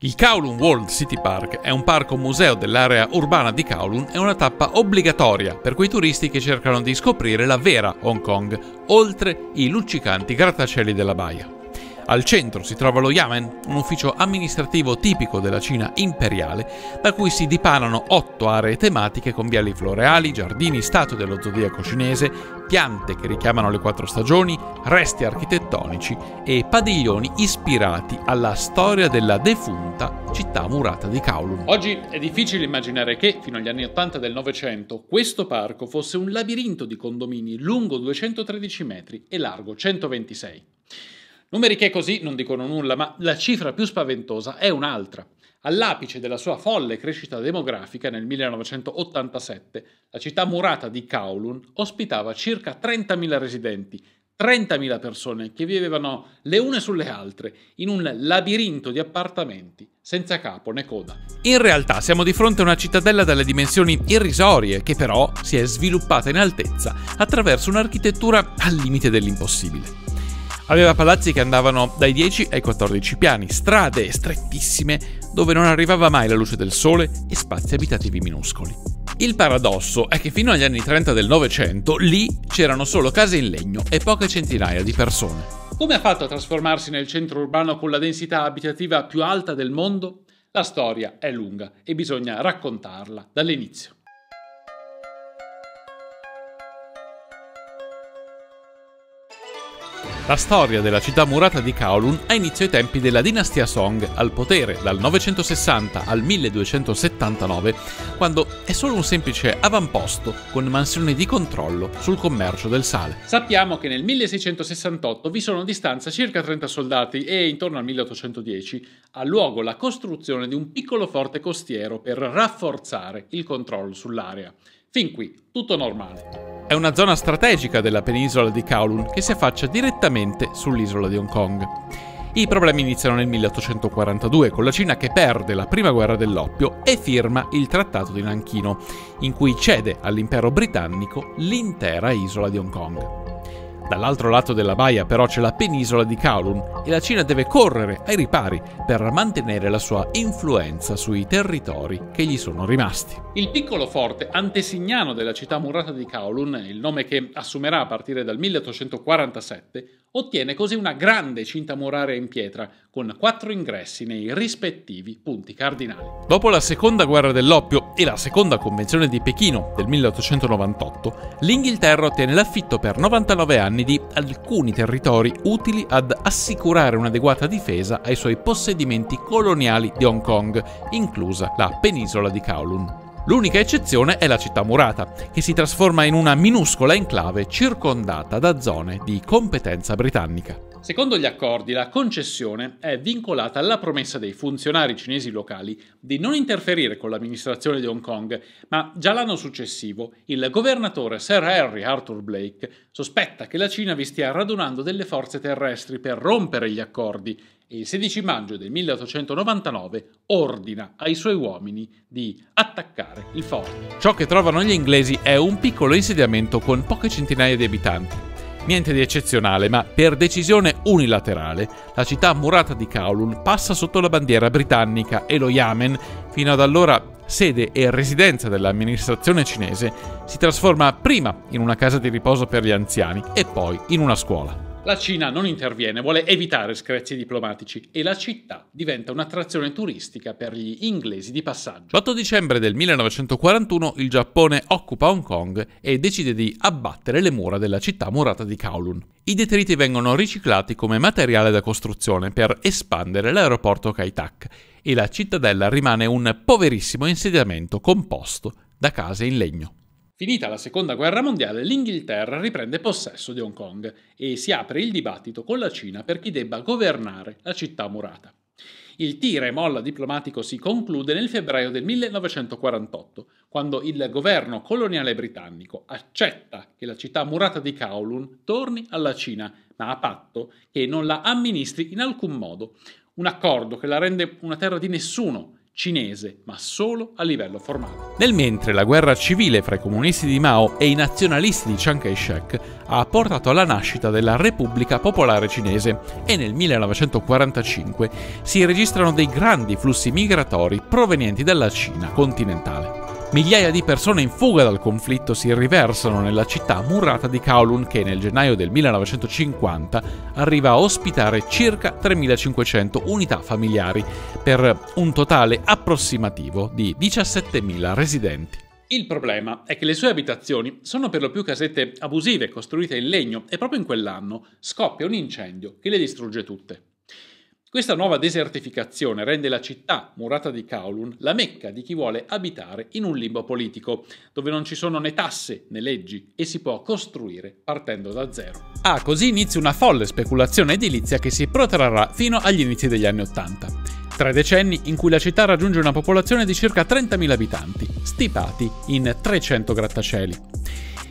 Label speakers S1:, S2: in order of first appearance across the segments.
S1: Il Kowloon World City Park è un parco museo dell'area urbana di Kowloon e una tappa obbligatoria per quei turisti che cercano di scoprire la vera Hong Kong, oltre i luccicanti grattacieli della baia. Al centro si trova lo Yamen, un ufficio amministrativo tipico della Cina imperiale, da cui si dipanano otto aree tematiche con viali floreali, giardini, statue dello zodiaco cinese, piante che richiamano le quattro stagioni, resti architettonici e padiglioni ispirati alla storia della defunta città murata di Kowloon.
S2: Oggi è difficile immaginare che, fino agli anni 80 del Novecento, questo parco fosse un labirinto di condomini lungo 213 metri e largo 126. Numeri che così non dicono nulla, ma la cifra più spaventosa è un'altra. All'apice della sua folle crescita demografica nel 1987, la città murata di Kowloon ospitava circa 30.000 residenti, 30.000 persone che vivevano le une sulle altre in un labirinto di appartamenti senza capo né coda.
S1: In realtà siamo di fronte a una cittadella dalle dimensioni irrisorie che però si è sviluppata in altezza attraverso un'architettura al limite dell'impossibile. Aveva palazzi che andavano dai 10 ai 14 piani, strade strettissime dove non arrivava mai la luce del sole e spazi abitativi minuscoli. Il paradosso è che fino agli anni 30 del Novecento lì c'erano solo case in legno e poche centinaia di persone.
S2: Come ha fatto a trasformarsi nel centro urbano con la densità abitativa più alta del mondo? La storia è lunga e bisogna raccontarla dall'inizio.
S1: La storia della città murata di Kowloon ha inizio ai tempi della dinastia Song, al potere dal 960 al 1279, quando è solo un semplice avamposto con mansioni di controllo sul commercio del sale.
S2: Sappiamo che nel 1668 vi sono a distanza circa 30 soldati e intorno al 1810 ha luogo la costruzione di un piccolo forte costiero per rafforzare il controllo sull'area. Fin qui, tutto normale.
S1: È una zona strategica della penisola di Kowloon che si affaccia direttamente sull'isola di Hong Kong. I problemi iniziano nel 1842 con la Cina che perde la prima guerra dell'oppio e firma il Trattato di Nanchino, in cui cede all'impero britannico l'intera isola di Hong Kong. Dall'altro lato della baia però c'è la penisola di Kowloon e la Cina deve correre ai ripari per mantenere la sua influenza sui territori che gli sono rimasti.
S2: Il piccolo forte antesignano della città murata di Kowloon, il nome che assumerà a partire dal 1847, ottiene così una grande cinta muraria in pietra con quattro ingressi nei rispettivi punti cardinali.
S1: Dopo la seconda guerra dell'oppio e la seconda convenzione di Pechino del 1898, l'Inghilterra ottiene l'affitto per 99 anni di alcuni territori utili ad assicurare un'adeguata difesa ai suoi possedimenti coloniali di Hong Kong, inclusa la penisola di Kowloon. L'unica eccezione è la città murata, che si trasforma in una minuscola enclave circondata da zone di competenza britannica.
S2: Secondo gli accordi, la concessione è vincolata alla promessa dei funzionari cinesi locali di non interferire con l'amministrazione di Hong Kong, ma già l'anno successivo il governatore Sir Harry Arthur Blake sospetta che la Cina vi stia radunando delle forze terrestri per rompere gli accordi e il 16 maggio del 1899 ordina ai suoi uomini di attaccare il forte.
S1: Ciò che trovano gli inglesi è un piccolo insediamento con poche centinaia di abitanti Niente di eccezionale, ma per decisione unilaterale, la città murata di Kowloon passa sotto la bandiera britannica e lo Yemen, fino ad allora sede e residenza dell'amministrazione cinese, si trasforma prima in una casa di riposo per gli anziani e poi in una scuola.
S2: La Cina non interviene, vuole evitare screzi diplomatici e la città diventa un'attrazione turistica per gli inglesi di passaggio.
S1: L'8 dicembre del 1941 il Giappone occupa Hong Kong e decide di abbattere le mura della città murata di Kowloon. I detriti vengono riciclati come materiale da costruzione per espandere l'aeroporto Kai-Tak e la cittadella rimane un poverissimo insediamento composto da case in legno.
S2: Finita la seconda guerra mondiale, l'Inghilterra riprende possesso di Hong Kong e si apre il dibattito con la Cina per chi debba governare la città murata. Il tira e molla diplomatico si conclude nel febbraio del 1948, quando il governo coloniale britannico accetta che la città murata di Kowloon torni alla Cina, ma a patto che non la amministri in alcun modo. Un accordo che la rende una terra di nessuno cinese, ma solo a livello formale.
S1: Nel mentre la guerra civile fra i comunisti di Mao e i nazionalisti di Chiang Kai-shek ha portato alla nascita della Repubblica Popolare Cinese e nel 1945 si registrano dei grandi flussi migratori provenienti dalla Cina continentale. Migliaia di persone in fuga dal conflitto si riversano nella città murata di Kowloon che nel gennaio del 1950 arriva a ospitare circa 3500 unità familiari per un totale approssimativo di 17.000 residenti.
S2: Il problema è che le sue abitazioni sono per lo più casette abusive costruite in legno e proprio in quell'anno scoppia un incendio che le distrugge tutte. Questa nuova desertificazione rende la città murata di Kowloon la mecca di chi vuole abitare in un limbo politico, dove non ci sono né tasse né leggi e si può costruire partendo da zero.
S1: Ah, così inizia una folle speculazione edilizia che si protrarrà fino agli inizi degli anni Ottanta. Tre decenni in cui la città raggiunge una popolazione di circa 30.000 abitanti, stipati in 300 grattacieli.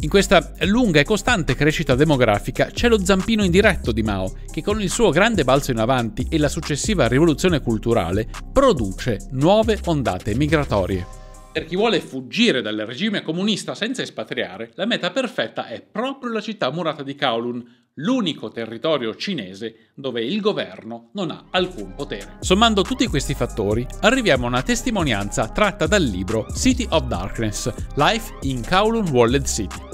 S1: In questa lunga e costante crescita demografica c'è lo zampino indiretto di Mao, che con il suo grande balzo in avanti e la successiva rivoluzione culturale produce nuove ondate migratorie.
S2: Per chi vuole fuggire dal regime comunista senza espatriare, la meta perfetta è proprio la città murata di Kowloon, l'unico territorio cinese dove il governo non ha alcun potere.
S1: Sommando tutti questi fattori, arriviamo a una testimonianza tratta dal libro City of Darkness, Life in Kowloon Walled City.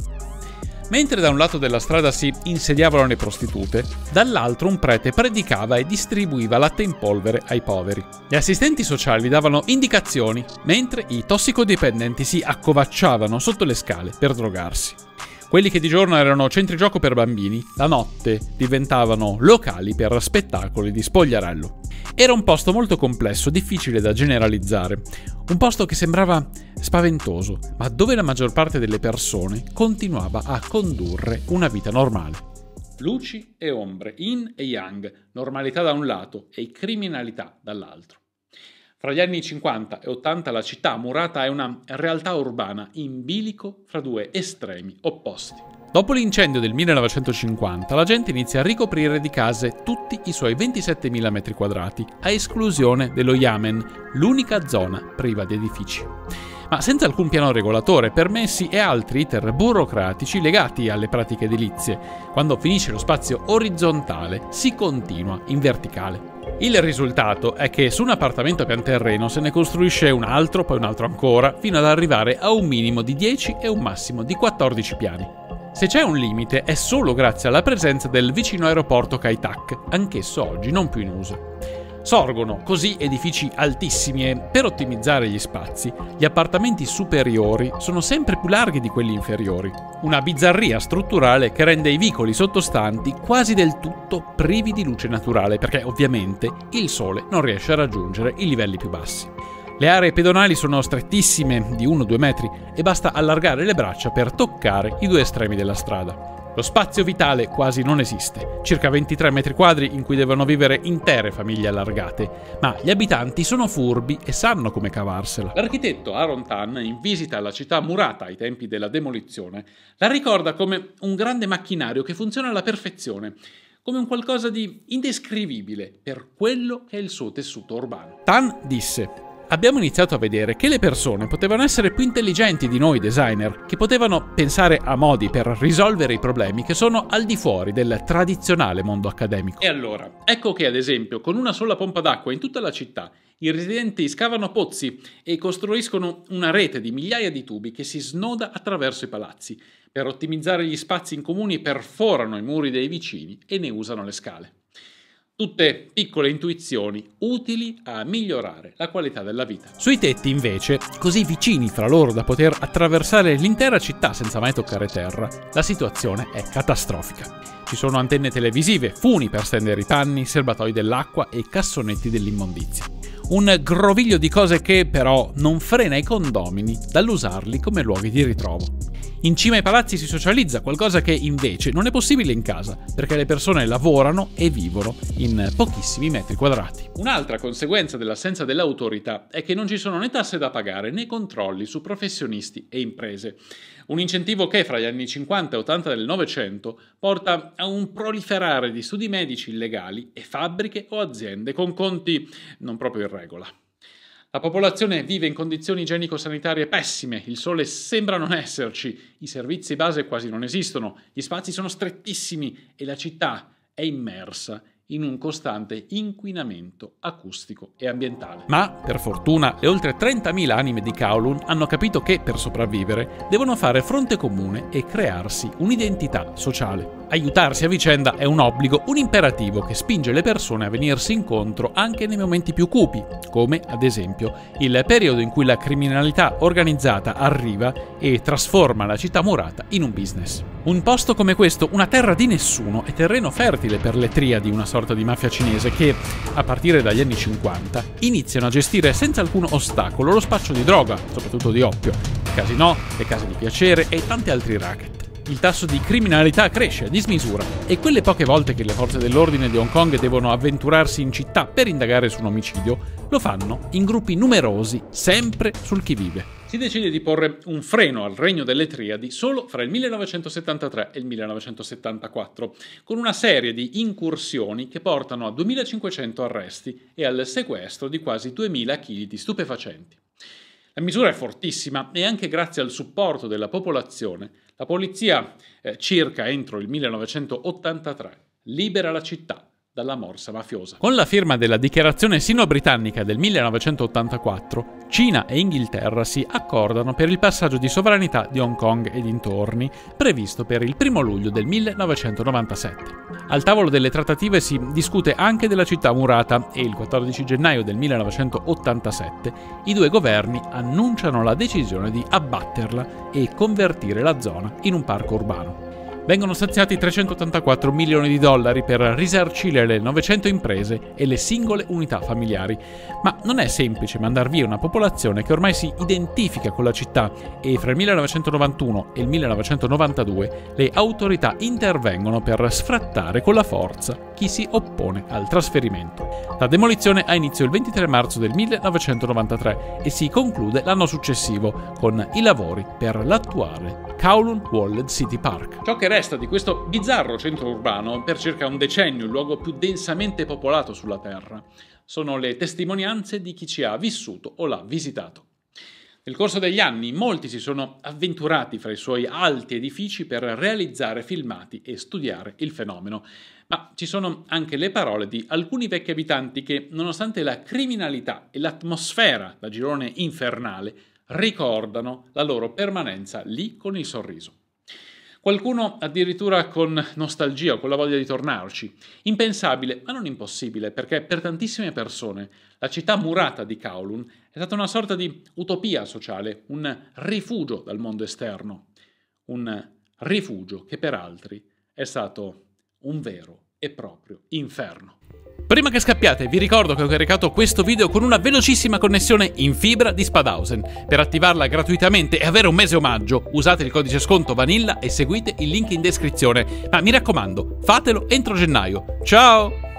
S1: Mentre da un lato della strada si insediavano le prostitute, dall'altro un prete predicava e distribuiva latte in polvere ai poveri. Gli assistenti sociali davano indicazioni, mentre i tossicodipendenti si accovacciavano sotto le scale per drogarsi. Quelli che di giorno erano centri gioco per bambini, la notte diventavano locali per spettacoli di spogliarello. Era un posto molto complesso, difficile da generalizzare, un posto che sembrava spaventoso, ma dove la maggior parte delle persone continuava a condurre una vita normale.
S2: Luci e ombre, yin e yang, normalità da un lato e criminalità dall'altro. Fra gli anni 50 e 80 la città murata è una realtà urbana in bilico fra due estremi opposti.
S1: Dopo l'incendio del 1950, la gente inizia a ricoprire di case tutti i suoi 27.000 m2, a esclusione dello Yamen, l'unica zona priva di edifici. Ma senza alcun piano regolatore, permessi e altri iter burocratici legati alle pratiche edilizie. Quando finisce lo spazio orizzontale, si continua in verticale. Il risultato è che su un appartamento pian terreno se ne costruisce un altro, poi un altro ancora, fino ad arrivare a un minimo di 10 e un massimo di 14 piani. Se c'è un limite è solo grazie alla presenza del vicino aeroporto Kai-Tak, anch'esso oggi non più in uso. Sorgono così edifici altissimi e, per ottimizzare gli spazi, gli appartamenti superiori sono sempre più larghi di quelli inferiori. Una bizzarria strutturale che rende i vicoli sottostanti quasi del tutto privi di luce naturale, perché ovviamente il sole non riesce a raggiungere i livelli più bassi. Le aree pedonali sono strettissime, di 1-2 metri, e basta allargare le braccia per toccare i due estremi della strada. Lo spazio vitale quasi non esiste, circa 23 metri quadri in cui devono vivere intere famiglie allargate, ma gli abitanti sono furbi e sanno come cavarsela.
S2: L'architetto Aaron Tan, in visita alla città murata ai tempi della demolizione, la ricorda come un grande macchinario che funziona alla perfezione, come un qualcosa di indescrivibile per quello che è il suo tessuto urbano.
S1: Tan disse: abbiamo iniziato a vedere che le persone potevano essere più intelligenti di noi designer, che potevano pensare a modi per risolvere i problemi che sono al di fuori del tradizionale mondo accademico.
S2: E allora, ecco che ad esempio con una sola pompa d'acqua in tutta la città i residenti scavano pozzi e costruiscono una rete di migliaia di tubi che si snoda attraverso i palazzi. Per ottimizzare gli spazi in comuni perforano i muri dei vicini e ne usano le scale. Tutte piccole intuizioni utili a migliorare la qualità della vita.
S1: Sui tetti, invece, così vicini fra loro da poter attraversare l'intera città senza mai toccare terra, la situazione è catastrofica. Ci sono antenne televisive, funi per stendere i panni, serbatoi dell'acqua e cassonetti dell'immondizia. Un groviglio di cose che però non frena i condomini dall'usarli come luoghi di ritrovo. In cima ai palazzi si socializza, qualcosa che invece non è possibile in casa, perché le persone lavorano e vivono in pochissimi metri quadrati.
S2: Un'altra conseguenza dell'assenza dell'autorità è che non ci sono né tasse da pagare né controlli su professionisti e imprese. Un incentivo che fra gli anni 50 e 80 del Novecento porta a un proliferare di studi medici illegali e fabbriche o aziende con conti non proprio in regola. La popolazione vive in condizioni igienico-sanitarie pessime, il sole sembra non esserci, i servizi base quasi non esistono, gli spazi sono strettissimi e la città è immersa in un costante inquinamento acustico e ambientale.
S1: Ma, per fortuna, le oltre 30.000 anime di Kowloon hanno capito che, per sopravvivere, devono fare fronte comune e crearsi un'identità sociale. Aiutarsi a vicenda è un obbligo, un imperativo che spinge le persone a venirsi incontro anche nei momenti più cupi, come ad esempio il periodo in cui la criminalità organizzata arriva e trasforma la città murata in un business. Un posto come questo, una terra di nessuno, è terreno fertile per le triadi, una sorta di mafia cinese che, a partire dagli anni 50, iniziano a gestire senza alcun ostacolo lo spaccio di droga, soprattutto di oppio, i casinò, le case di piacere e tanti altri racket il tasso di criminalità cresce a dismisura e quelle poche volte che le forze dell'ordine di Hong Kong devono avventurarsi in città per indagare su un omicidio, lo fanno in gruppi numerosi, sempre sul chi vive.
S2: Si decide di porre un freno al regno delle triadi solo fra il 1973 e il 1974, con una serie di incursioni che portano a 2500 arresti e al sequestro di quasi 2000 kg di stupefacenti. La misura è fortissima e anche grazie al supporto della popolazione, la polizia, eh, circa entro il 1983, libera la città dalla morsa mafiosa.
S1: Con la firma della dichiarazione sino-britannica del 1984, Cina e Inghilterra si accordano per il passaggio di sovranità di Hong Kong e dintorni, previsto per il 1 luglio del 1997. Al tavolo delle trattative si discute anche della città murata e il 14 gennaio del 1987 i due governi annunciano la decisione di abbatterla e convertire la zona in un parco urbano vengono stanziati 384 milioni di dollari per risarcire le 900 imprese e le singole unità familiari. Ma non è semplice mandar via una popolazione che ormai si identifica con la città e fra il 1991 e il 1992 le autorità intervengono per sfrattare con la forza chi si oppone al trasferimento. La demolizione ha inizio il 23 marzo del 1993 e si conclude l'anno successivo con i lavori per l'attuale Kowloon Walled City Park.
S2: Ciò che resta di questo bizzarro centro urbano per circa un decennio, il luogo più densamente popolato sulla Terra, sono le testimonianze di chi ci ha vissuto o l'ha visitato. Nel corso degli anni molti si sono avventurati fra i suoi alti edifici per realizzare filmati e studiare il fenomeno, ma ci sono anche le parole di alcuni vecchi abitanti che, nonostante la criminalità e l'atmosfera da girone infernale, ricordano la loro permanenza lì con il sorriso. Qualcuno addirittura con nostalgia con la voglia di tornarci. Impensabile, ma non impossibile, perché per tantissime persone la città murata di Kowloon è stata una sorta di utopia sociale, un rifugio dal mondo esterno, un rifugio che per altri è stato un vero e proprio inferno.
S1: Prima che scappiate, vi ricordo che ho caricato questo video con una velocissima connessione in fibra di Spadhausen. Per attivarla gratuitamente e avere un mese omaggio, usate il codice sconto Vanilla e seguite il link in descrizione. Ma mi raccomando, fatelo entro gennaio. Ciao!